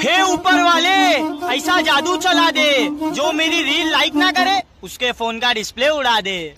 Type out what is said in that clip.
हे ऊपर वाले, ऐसा जादू चला दे। जो मेरी रील लाइक ना करे, उसके फ़ोन का डिस्प्ले उड़ा दे।